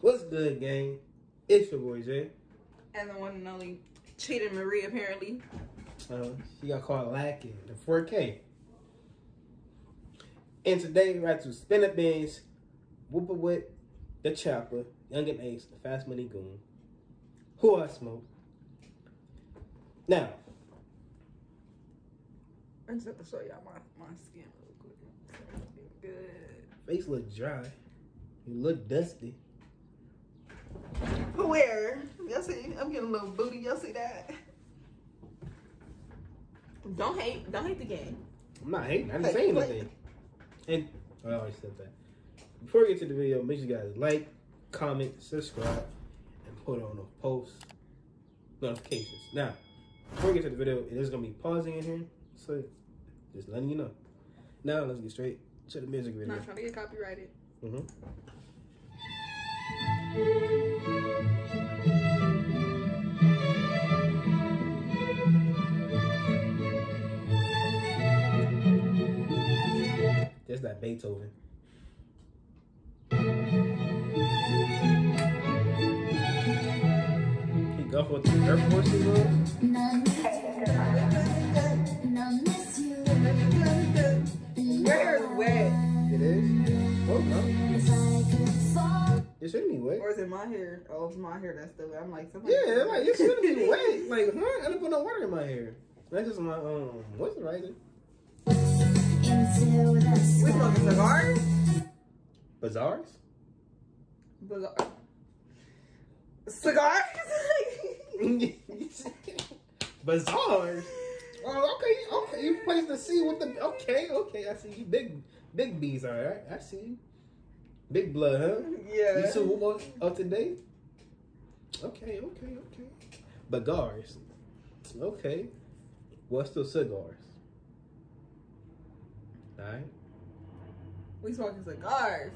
What's good, gang? It's your boy Jay. And the one and only cheated Mariee, apparently. Uh, she got caught lacking the 4K. And today we're about to Spinabenz, whoop it with the chopper, Yungeen Ace, the Fast Money Goon, who I smoke. Now, I just have to show y'all my, my skin real quick. So it's looking good. face look dry. You look dusty. Where? Y'all see? I'm getting a little booty. Y'all see that? Don't hate. Don't hate the game. I'm not hating. I didn't say anything. And I already said that. Before we get to the video, make sure you guys like, comment, subscribe, and put on the post notifications. Now, before we get to the video, it is gonna be pausing in here, so just letting you know. Now let's get straight to the music video. Not trying to get copyrighted. Mm-hmm. That's that Beethoven. He go for the Air Force as well? Your hair wet. It is? Oh, no. It shouldn't be wet. Or is it my hair? Oh, it's my hair that's the way. I'm like, somebody. Yeah, like it shouldn't be wet. Like, huh? I didn't put no water in my hair. That's just my um moisturizer. We smoking cigars? Bazaars? Bazaar. Cigars? Bazaars? Oh, okay, okay. You placed the C with the okay, okay. I see you. Big, big B's. All right, I see you. Big blood, huh? yeah. You two up, up to date? Okay, okay, okay. Bagars. Okay. What's the cigars? All right. We smoking cigars.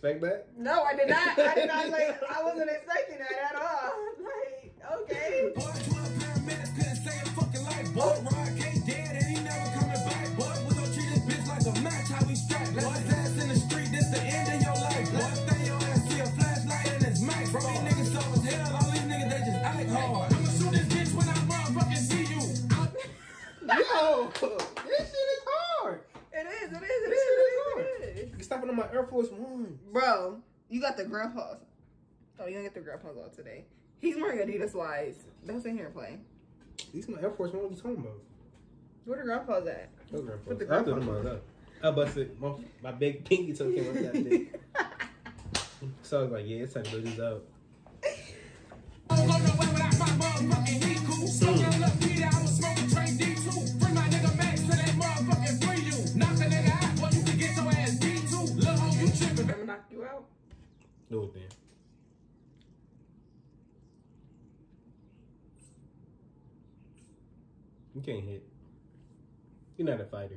Expect that? No, I did not. I did not. Like, I wasn't expecting that at all. Like, okay. Force One. Bro, you got the grandpas. Oh, you don't get the grandpas out today. He's wearing Adidas slides. Don't sit here and play. These my Air Force One. What are you talking about? Where the grandpas at? No grandpa. Put the I threw grandpa them up. I busted my, my big pinky toe came up that day. so I was like, yeah, it's time to go these out. Do it then. You can't hit. You're not a fighter.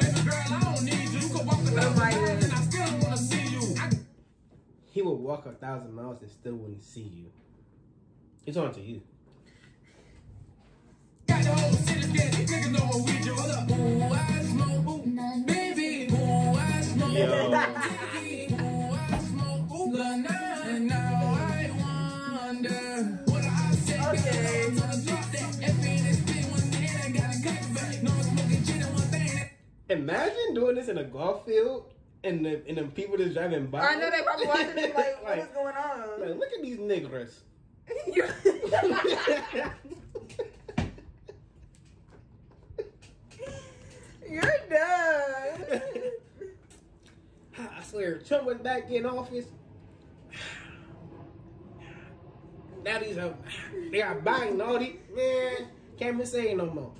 Girl, I don't need you. You can walk a thousand miles and I still wanna see you. He would walk a thousand miles and still wouldn't see you. It's on to you. Imagine doing this in a golf field and the and the people just driving by. I know they probably watching it like, what is going on? Like, look at these niggers. You- You're done. I swear, Trump was back in office. Now these are they got Biden, all these man can't even say no more.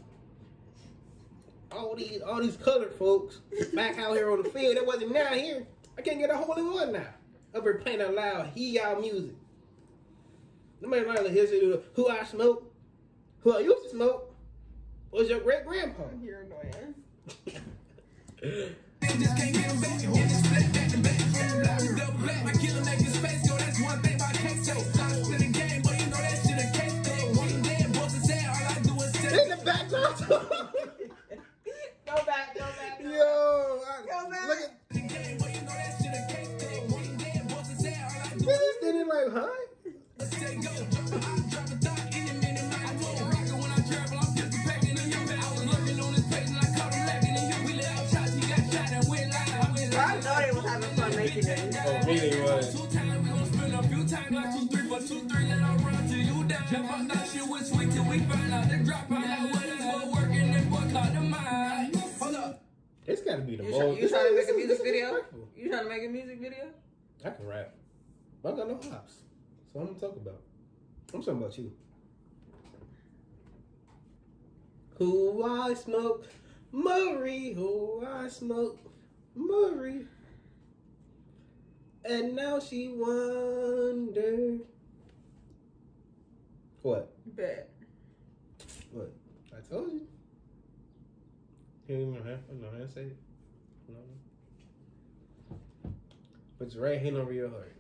All these all these colored folks back out here on the field. That wasn't now here. I can't get a hole in one now. Up here playing that loud he y'all music. Nobody like hear who I smoke, who I used to smoke, was your great grandpa. You're annoying. You down. Jump out that shit with sweet till we find out the drop out. Like what is what working and what caught the mind. Hold up. It's got to be the You, most. try, you trying to make a music video? You trying to make a music video? I can rap. But I got no hops. So I'm gonna talk about. I'm talking about you. Who I smoke, Murray. Who I smoke, Murray. And now she wonder. What? Bet. What? I told you. You don't even have no how to say it. No. Put your right hand over your heart.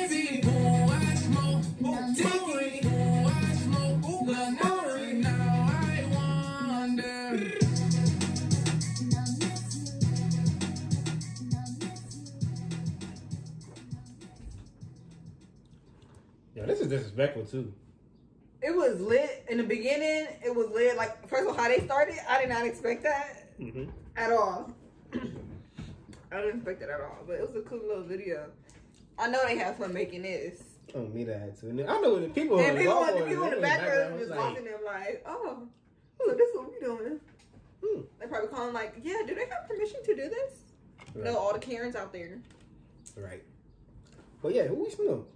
disrespectful too. It was lit in the beginning. It was lit. Like first of all, how they started, I did not expect that Mm-hmm. at all. I didn't expect it at all. But it was a cool little video. I know they had fun making this. Oh, me that too. I know the people. And people, the, people in the background was watching them like, oh, this is what we doing. Hmm. They probably calling like, yeah, do they have permission to do this? Right. No, all the Karens out there. right. But yeah, who we smoke?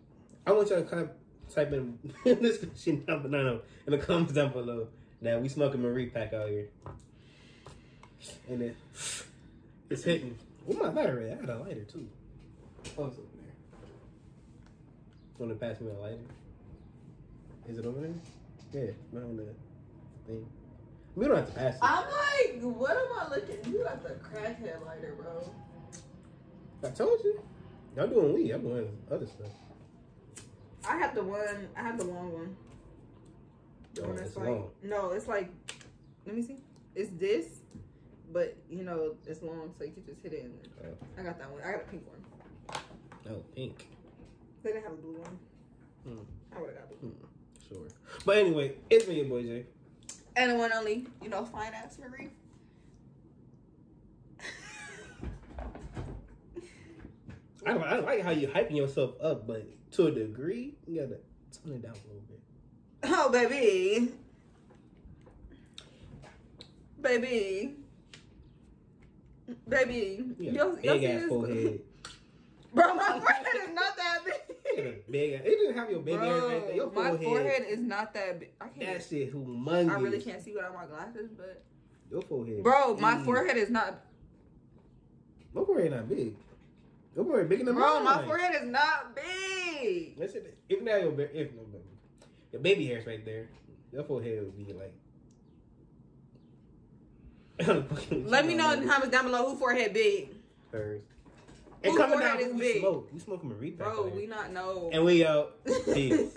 I want y'all to kind of type in this question down below, no, no, in the comments down below that we smoking Mariee pack out here, and then it's hitting. Where my lighter at? I got a lighter too. Oh, it's over there. Want to pass me a lighter? Is it over there? Yeah, behind the thing. We don't have to pass it. I'm like, what am I looking? You got the crackhead lighter, bro. I told you. Y'all doing weed. I'm doing other stuff. I have the one. I have the long one. The Oh, one that's like long. no, it's like. Let me see. It's this, but you know it's long, so you can just hit it. And, Oh. I got that one. I got a pink one. Oh, pink. They didn't have a blue one. Hmm. I would have got blue. Sure. But anyway, it's me, your boy Jay. And the one only, you know, fine ass Mariee. I, don't, I don't like how you hyping yourself up, but to a degree, you gotta tone it down a little bit. Oh, baby. Baby. Baby. You Yo- got big ass forehead. Bro, my forehead is not that big. big ass. It didn't have your baby hairs right there. Your Bro, my forehead. forehead is not that big. I can't. That shit humongous. I really can't see without my glasses, but Your forehead. bro, my big. forehead is not. My forehead not big. Your forehead bigger than Bro, mine. my forehead is not big. It. If now your ba- if no baby, your baby hairs right there, your forehead would be like. Let me know in the comments down below who forehead big, Hers. And Whose coming down, forehead is we big? smoke. We smoking Mariee pack bro. We not know. And we uh, out. Peace.